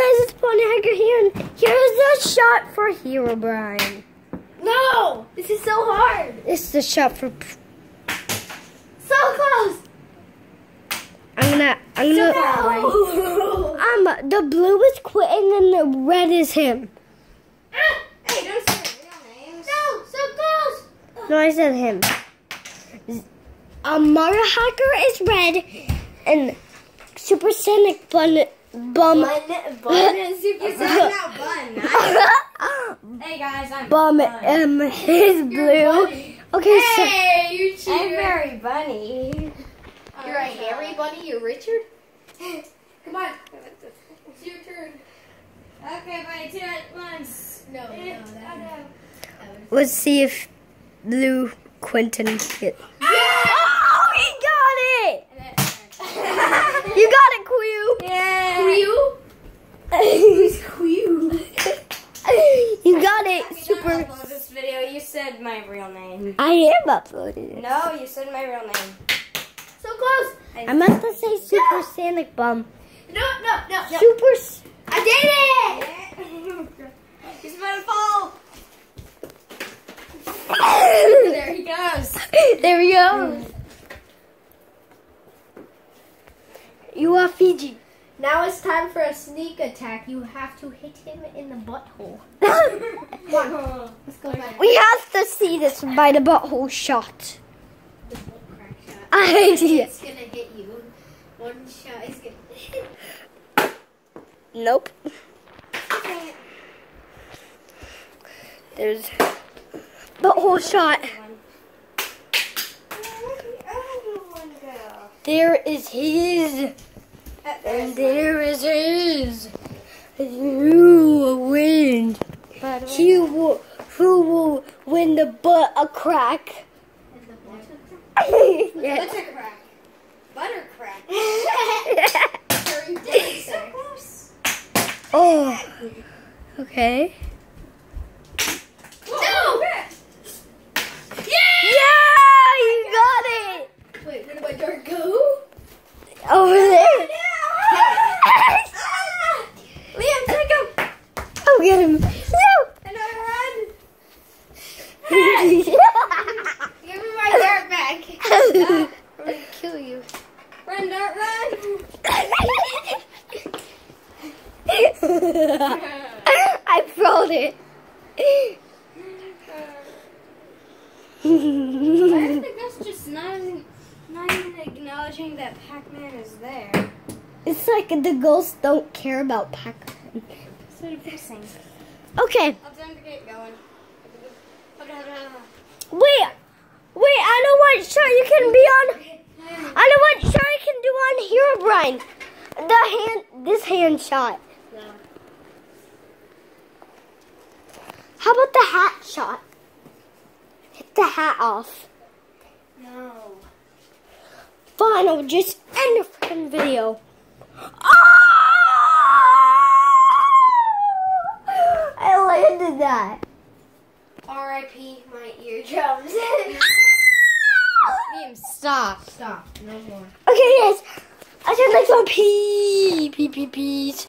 guys, it's Pony Hacker here, and here's the shot for Herobrine. No! This is so hard. This is the shot for. So close. I'm gonna. I'm gonna. No. Um, the blue is quitting, and the red is him. Hey, don't say. No, so close. No, I said him. Mario Hacker is red, and Super Sonic Bun Bum. Bun, bun, and super sad now bun. Hey guys, I'm Bum Bun. um is blue. Okay, so Hey, you cheater. I'm very bunny. You're a hairy bunny, you Richard? Come on. It's your turn. Okay, but two at once. No, no, that- oh, no. let's see if blue Quentin hit. Yeah! Oh, he got it! And You got it, Quiu. Yeah. Quiu? Quiu? You got it, If you don't super. upload this video, you said my real name. I am uploading. No, you said my real name. So close. I meant to say Super Sonic Bum. No, no, no, no. Super. I did it! He's about to fall. There he goes. there we go. You are Fiji. Now it's time for a sneak attack. You have to hit him in the butthole. Come on. Let's go back. we have to see this by the butthole shot. Crack shot. Idea. It's gonna hit you. One shot is gonna Nope. There's butthole shot. There is his. And there is his. Who will win? He will. Who will win the butt a crack? in the butthole. yes. Butter crack. Butter crack. Oh. Okay. No! Yeah, you got it. Wait, where did my dart go? Over there. Liam, take him! Oh, get him. No. And I run! I'm Give me my dart back! I'm gonna kill you. Run, dart, run! I throwed it. I think that's just not even, not even acknowledging that Pac-Man is there. it's like the ghosts don't care about Pac-Man. So depressing. Okay, I'll time to get going. Wait, wait. I know what shot you can be on. I know what shot you can do on Herobrine. The hand, this hand shot. How about the hat shot? Hit the hat off. No. Fine, I'll just end the freaking video. Ah! I landed that. R.I.P. my eardrums. Liam, stop. Stop. No more. Okay, guys. I said next one. Pee, pee, pee, peace.